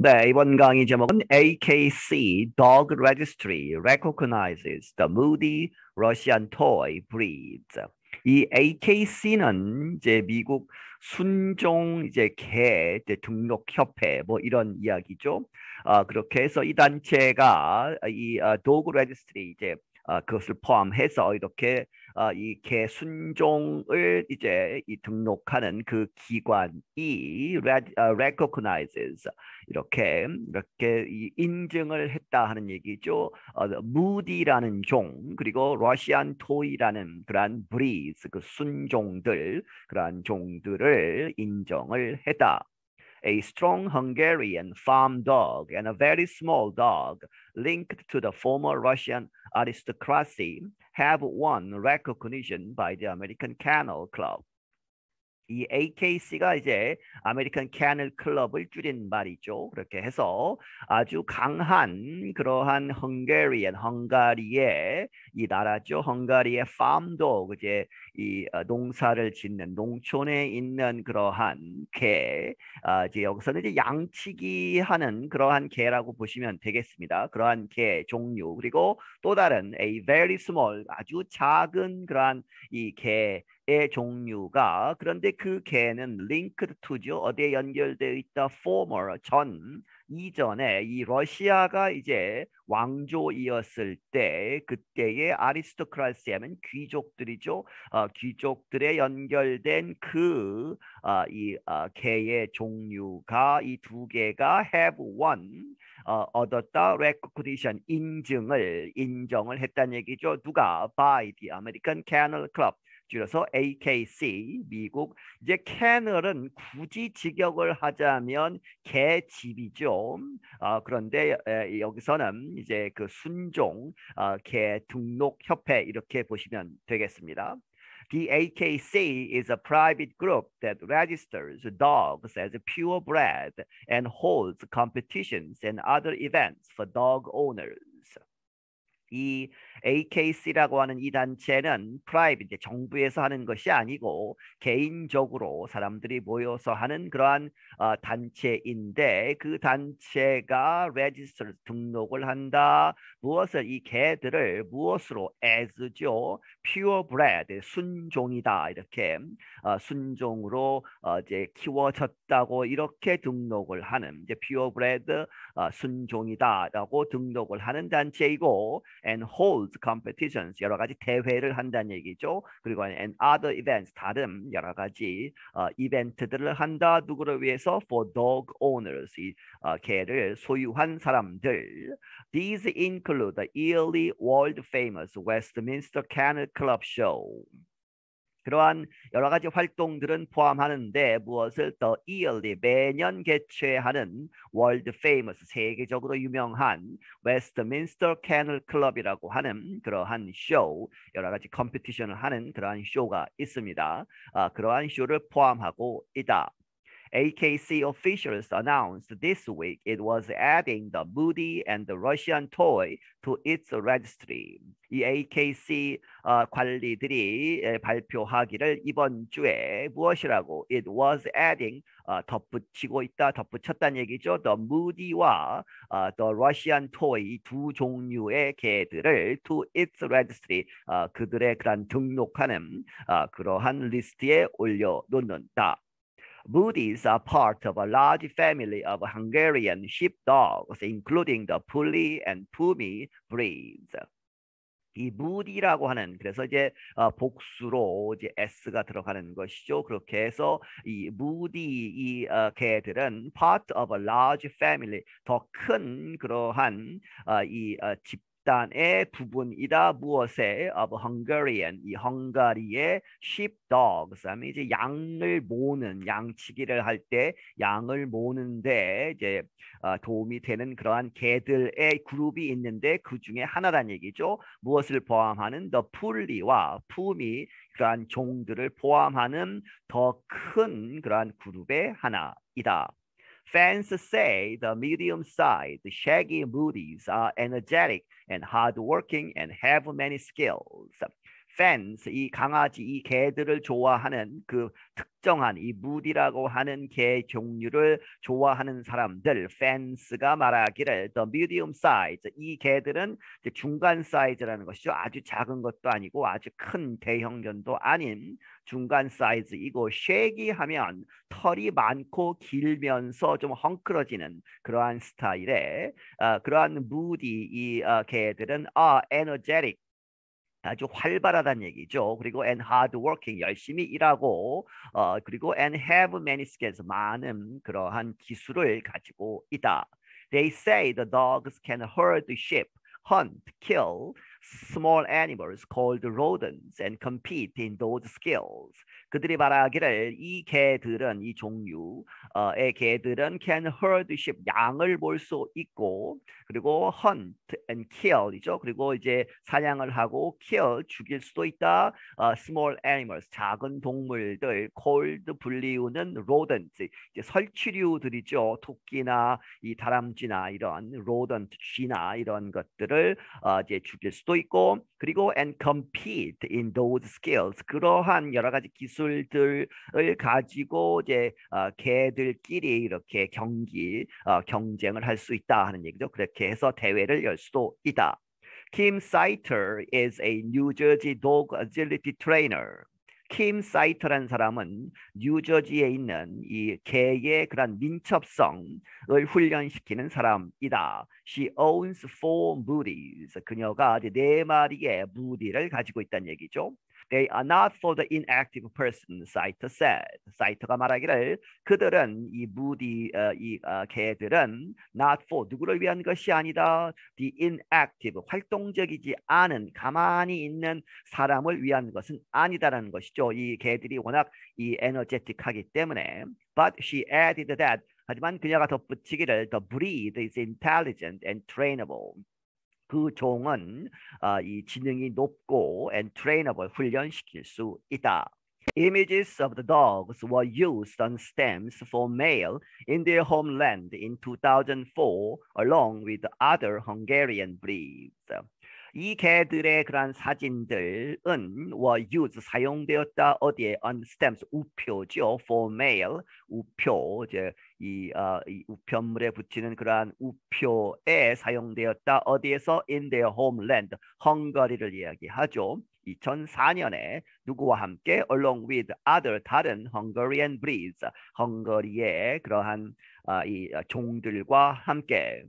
네, 이번 강의 제목은 AKC Dog Registry Recognizes the Mudi, Russian Toy Breeds. 이 AKC는 이제 미국 순종 이제 개 이제 등록 협회 뭐 이런 이야기죠. 아 그렇게 해서 이 단체가 이 아, dog registry 이제 아, 그것을 포함해서 이렇게 아, 이 개 순종을 이제 이 등록하는 그 기관이 recognizes 이렇게 이렇게 이 인증을 했다 하는 얘기죠. 어, 무디라는 종 그리고 러시안 토이라는 그러한 브리즈 그 순종들 그러한 종들을 인정을 했다. a strong Hungarian farm dog and a very small dog linked to the former Russian aristocracy have won recognition by the American Kennel Club. 이 AKC가 이제 American Kennel Club을 줄인 말이죠. 그렇게 해서 아주 강한 그러한 헝가리안 헝가리의 이 나라죠. 헝가리의 farm dog 이제 이 농사를 짓는 농촌에 있는 그러한 개, 아, 이제 여기서는 이제 양치기 하는 그러한 개라고 보시면 되겠습니다. 그러한 개 종류 그리고 또 다른 a very small 아주 작은 그러한 이개 의 종류가 그런데 그 개는 linked to죠. 어디에 연결되어 있다? former 전 이전에 이 러시아가 이제 왕조이었을 때 그때의 아리스토크라시 하면 귀족들이죠. 어, 귀족들에 연결된 그이 어, 어, 개의 종류가 이 두 개가 have won 어, 얻었다 recognition 인증을 인정을 했다는 얘기죠. 누가 by the American Kennel Club 줄여서 AKC 미국 이제 캐널은 굳이 직역을 하자면 개집이죠. 어, 그런데 에, 여기서는 이제 그 순종 어, 개 등록 협회 이렇게 보시면 되겠습니다. The AKC is a private group that registers dogs as purebred and holds competitions and other events for dog owners. 이 AKC라고 하는 이 단체는 private 정부에서 하는 것이 아니고 개인적으로 사람들이 모여서 하는 그러한 어, 단체인데 그 단체가 register 등록을 한다. 무엇을 이 개들을 무엇으로 as죠? purebred 순종이다 이렇게 어, 순종으로 어, 이제 키워졌다고 이렇게 등록을 하는 이제 purebred 어, 순종이다라고 등록을 하는 단체이고 and holds competitions 여러 가지 대회를 한다는 얘기죠. 그리고 and other events 다른 여러 가지 어, 이벤트들을 한다. 누구를 위해서 for dog owners 이 어, 개를 소유한 사람들. These include the yearly world famous Westminster Kennel Club Show. 그러한 여러 가지 활동들은 포함하는데 무엇을 the yearly 매년 개최하는 world famous 세계적으로 유명한 Westminster Kennel Club이라고 하는 그러한 쇼 여러 가지 competition을 하는 그러한 쇼가 있습니다. 아, 그러한 쇼를 포함하고 있다. AKC officials announced this week it was adding the Mudi and the Russian toy to its registry. 이 AKC 어, 관리들이 에, 발표하기를 이번 주에 무엇이라고 it was adding 어, 덧붙이고 있다 덧붙였다는 얘기죠. The Mudi와 어, The Russian toy 두 종류의 개들을 to its registry 어, 그들의 그런 등록하는 어, 그러한 리스트에 올려놓는다. Moodies are part of a large family of Hungarian sheepdogs, including the Puli and Pumi breeds. 이 무디라고 하는 그래서 이제 어, 복수로 이제 s가 들어가는 것이죠. 그렇게 해서 이 무디 이 어, 개들은 part of a large family 더 큰 그러한 어, 이 어, 집 집단의 부분이다. 무엇에? Of Hungarian. 이 헝가리의 sheepdogs 하면 이제 양을 모는 양치기를 할 때 양을 모는데 이제 어, 도움이 되는 그러한 개들의 그룹이 있는데 그 중에 하나란 얘기죠. 무엇을 포함하는? The 풀리와 품이 그러한 종들을 포함하는 더 큰 그러한 그룹의 하나이다. Fans say the medium-sized shaggy moodies are energetic and hardworking and have many skills. Fans 이 강아지 이 개들을 좋아하는 그 특정한 이 무디라고 하는 개 종류를 좋아하는 사람들 fans가 말하기를 the medium size 이 개들은 중간 사이즈라는 것이죠. 아주 작은 것도 아니고 아주 큰 대형견도 아닌 중간 사이즈이고 쉐기 하면 털이 많고 길면서 좀 헝클어지는 그러한 스타일의 어, 그러한 무디 이 어, 개들은 아 에너제틱 아주 활발하다는 얘기죠. 그리고 and hard working 열심히 일하고 어 그리고 and have many skills 많은 그러한 기술을 가지고 있다. They say the dogs can herd sheep, hunt, kill small animals called rodents and compete in those skills. 그들이 말하기를 이 개들은 이 종류의 개들은 can herd sheep 양을 볼 수 있고 그리고 hunt and kill이죠. 그리고 이제 사냥을 하고 kill 죽일 수도 있다. Uh, small animals 작은 동물들 called 불리우는 rodents 이제 설치류들이죠. 토끼나 이 다람쥐나 이런 rodent 쥐나 이런 것들을 어, 이제 죽일 수도 있고 그리고 and compete in those skills 그러한 여러 가지 기술 들을 가지고 이제 어, 개들끼리 이렇게 경기 어, 경쟁을 할 수 있다 하는 얘기죠. 그렇게 해서 대회를 열 수도 있다. Kim Saiter is a New Jersey dog agility trainer. 킴 사이터란 사람은 뉴저지에 있는 이 개의 그런 민첩성을 훈련시키는 사람이다. She owns four moodies. 그녀가 네 마리의 무디를 가지고 있다는 얘기죠. They are not for the inactive person, 사이터 said. 사이터가 말하기를 그들은 이 무디 어, 이 어, 개들은 not for 누구를 위한 것이 아니다. The inactive 활동적이지 않은 가만히 있는 사람을 위한 것은 아니다라는 것이죠. 이 개들이 워낙 이 에너제틱하기 때문에. But she added that 하지만 그녀가 덧붙이기를 the breed is intelligent and trainable. 그 종은 어, 이 지능이 높고 and trainable 훈련시킬 수 있다. Images of the dogs were used on stamps for mail in their homeland in 2004 along with other Hungarian breeds. 이 개들의 그러한 사진들은 were used 사용되었다. 어디에? on stamps 우표죠. for mail 우표. 이제 이, 어, 이 우편물에 붙이는 그러한 우표에 사용되었다. 어디에서? in their homeland 헝가리를 이야기하죠. 2004년에 누구와 함께? along with other 다른 Hungarian breeds 헝가리의 그러한 어, 이 종들과 함께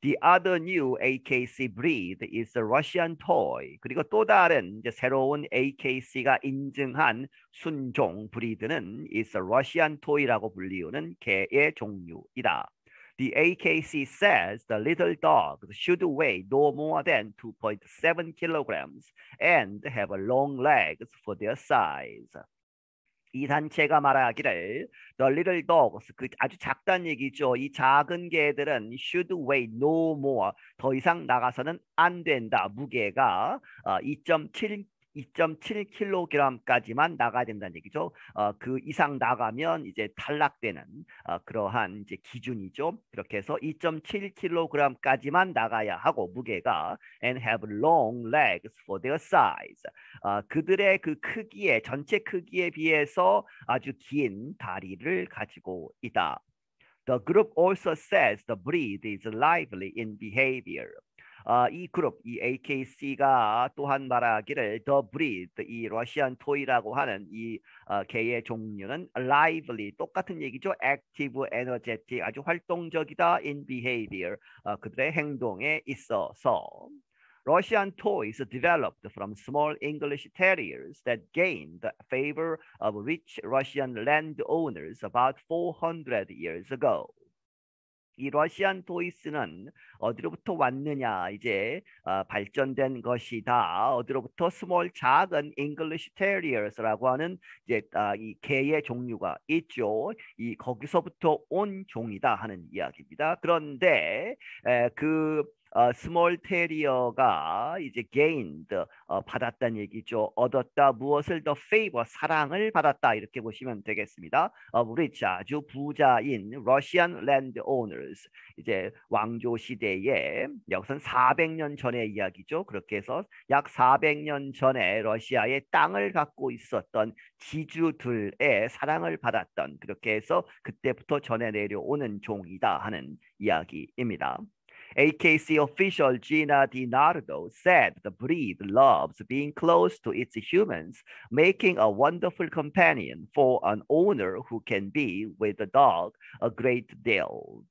The other new AKC breed is a Russian toy. 그리고 또 다른 이제 새로운 AKC가 인증한 순종 브리드는 is a Russian toy라고 불리우는 개의 종류이다. The AKC says the little dogs should weigh no more than 2.7 kilograms and have long legs for their size. 이 단체가 말하기를 the little dogs 그 아주 작다는 얘기죠. 이 작은 개들은 should weigh no more 더 이상 나가서는 안 된다. 무게가 어, 2.7 2.7kg까지만 나가야 된다는 얘기죠. 어, 그 이상 나가면 이제 탈락되는 어, 그러한 이제 기준이죠. 그렇게 해서 2.7kg까지만 나가야 하고 무게가 and have long legs for their size. 어, 그들의 그 크기에 전체 크기에 비해서 아주 긴 다리를 가지고 있다. The group also says the breed is lively in behavior. 어, 이 그룹, 이 AKC가 또한 말하기를 The Breed, 이 러시안 토이라고 하는 이 어, 개의 종류는 lively, 똑같은 얘기죠. active, energetic, 아주 활동적이다 in behavior, 어, 그들의 행동에 있어서. Russian toys developed from small English terriers that gained the favor of rich Russian landowners about 400 years ago. 이 Russian toys는 어디로부터 왔느냐 이제 어, 발전된 것이다. 어디로부터 small 작은 English terriers라고 하는 이제 아, 이 개의 종류가 있죠. 이 거기서부터 온 종이다 하는 이야기입니다. 그런데 에, 그 어, small terrier가 이제 gained 어, 받았다는 얘기죠. 얻었다 무엇을 the favor 사랑을 받았다 이렇게 보시면 되겠습니다. of rich 아주 부자인 Russian landowners 이제 왕조 시대에 여기선 400년 전의 이야기죠. 그렇게 해서 약 400년 전에 러시아의 땅을 갖고 있었던 지주들의 사랑을 받았던 그렇게 해서 그때부터 전해 내려오는 종이다 하는 이야기입니다. AKC official Gina DiNardo said the breed loves being close to its humans, making a wonderful companion for an owner who can be with the dog a great deal.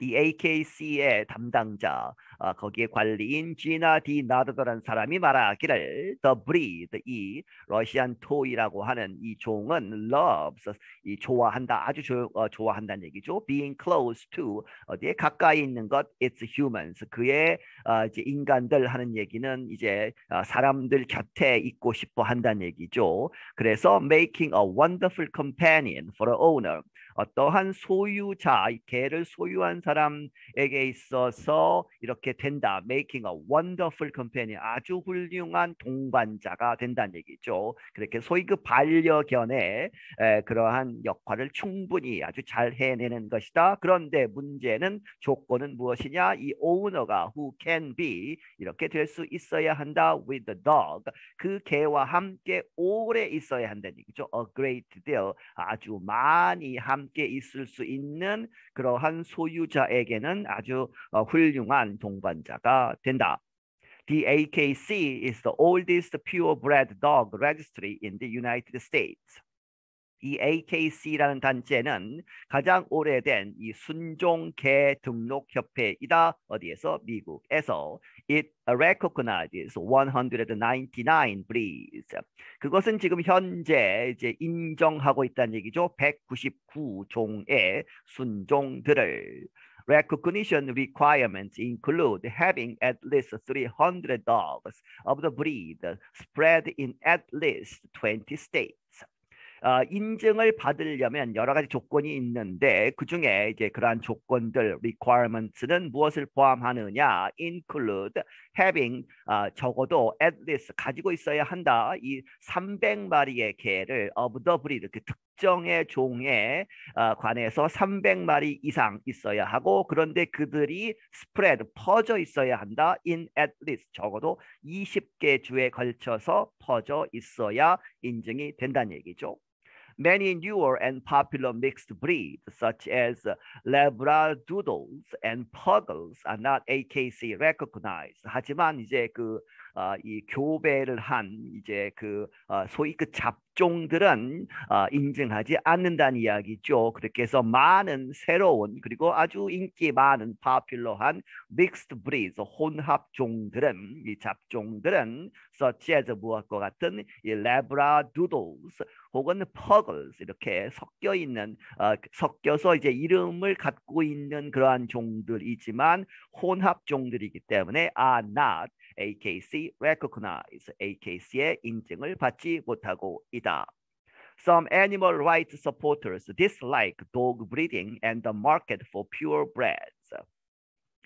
이 AKC의 담당자 어, 거기에 관리인 지나 디 나르더라는 사람이 말하기를 the breed 이 러시안 토이라고 하는 이 종은 loves 이 좋아한다 아주 조, 어, 좋아한다는 얘기죠. Being close to 어디에 가까이 있는 것 it's humans 그의 어, 이제 인간들 하는 얘기는 이제 어, 사람들 곁에 있고 싶어 한다는 얘기죠. 그래서 making a wonderful companion for the owner 어떠한 소유자, 개를 소유한 사람에게 있어서 이렇게 된다. Making a wonderful companion. 아주 훌륭한 동반자가 된다는 얘기죠. 그렇게 소위 그 반려견의 에, 그러한 역할을 충분히 아주 잘 해내는 것이다. 그런데 문제는 조건은 무엇이냐? 이 오너가 who can be 이렇게 될 수 있어야 한다. with the dog. 그 개와 함께 오래 있어야 한다는 얘기죠. A great deal. 아주 많이 함 함께 있을 수 있는 그러한 소유자에게는 아주 어, 훌륭한 동반자가 된다. The AKC is the oldest purebred dog registry in the United States. 이 AKC라는 단체는 가장 오래된 이 순종 개 등록 협회이다. 어디에서? 미국에서. It recognizes 199 breeds. 그것은 지금 현재 이제 인정하고 있다는 얘기죠. 199종의 순종들을. Recognition requirements include having at least 300 dogs of the breed spread in at least 20 states. 어, 인증을 받으려면 여러 가지 조건이 있는데 그 중에 이제 그러한 조건들 requirements는 무엇을 포함하느냐? include having 어, 적어도 at least 가지고 있어야 한다. 이 300마리의 개를 of the breed 그 특정의 종에 어, 관해서 300마리 이상 있어야 하고 그런데 그들이 spread 퍼져 있어야 한다. in at least 적어도 20개 주에 걸쳐서 퍼져 있어야 인증이 된다는 얘기죠. Many newer and popular mixed breeds, such as Labradoodles and Puggles, are not AKC recognized. 하지만 이제 그 어, 이 교배를 한 이제 그 어, 소위 그 잡종들은 어, 인증하지 않는다는 이야기죠. 그렇게 해서 많은 새로운 그리고 아주 인기 많은 popular한 mixed breeds 혼합종들은 이 잡종들은 such as 무엇과 같은 이 Labradoodles 혹은 Puggles 이렇게 섞여 있는 어, 섞여서 이제 이름을 갖고 있는 그러한 종들이지만 혼합 종들이기 때문에 are not AKC recognized AKC의 인증을 받지 못하고 있다. Some animal rights supporters dislike dog breeding and the market for purebreds.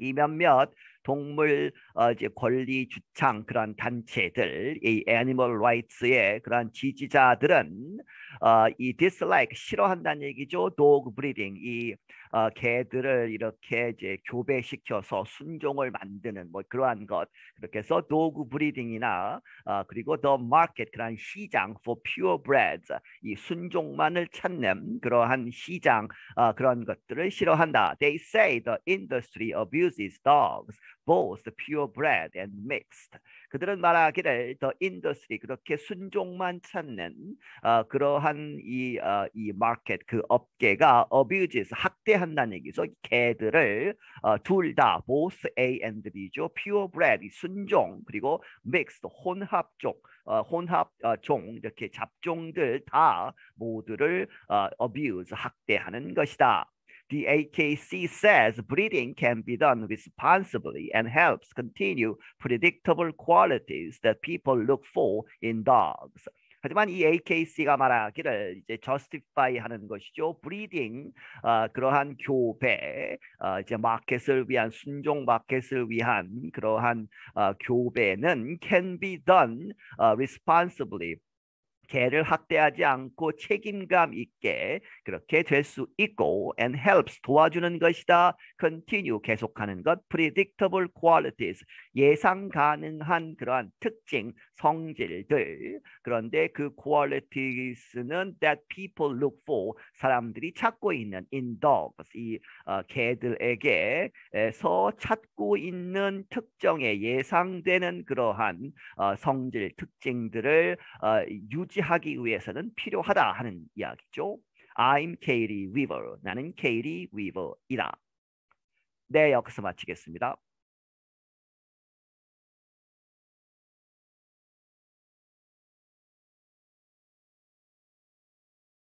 이 몇몇 동물 어, 이제 권리 주창 그런 단체들, 이 animal rights의 그런 지지자들은 어, 이 dislike 싫어한다는 얘기죠. dog breeding 이 어, 개들을 이렇게 이제 교배시켜서 순종을 만드는 뭐 그러한 것 그렇게 해서 도구 브리딩이나 어, 그리고 the market 그러한 시장 for purebreds 이 순종만을 찾는 그러한 시장 어, 그런 것들을 싫어한다. They say the industry abuses dogs both purebred and mixed. 그들은 말하기를 더 인더스트리 그렇게 순종만 찾는 어, 그러한 이, 어, 이 마켓 그 업계가 abuses 학대한다는 얘기죠. 개들을 어, 둘다 both A and B죠. purebred 순종 그리고 mixed 혼합종 어, 혼합 어, 종 이렇게 잡종들 다 모두를 어, abuse 학대하는 것이다. The AKC says breeding can be done responsibly and helps continue predictable qualities that people look for in dogs. 하지만 이 AKC가 말하기를 이제 justify 하는 것이죠. breeding 어, 그러한 교배 어, 이제 마켓을 위한 순종 마켓을 위한 그러한 어, 교배는 can be done uh, responsibly 개를 학대하지 않고 책임감 있게 그렇게 될 수 있고 and helps 도와주는 것이다. continue 계속하는 것 predictable qualities 예상 가능한 그러한 특징 성질들 그런데 그 qualities는 that people look for 사람들이 찾고 있는 in dogs 이 어, 개들에게서 찾고 있는 특정의 예상되는 그러한 어, 성질 특징들을 어, 유지 하기 위해서는 필요하다 하는 이야기죠. I'm Katie Weaver. 나는 Katie Weaver이다. 네, 여기서 마치겠습니다.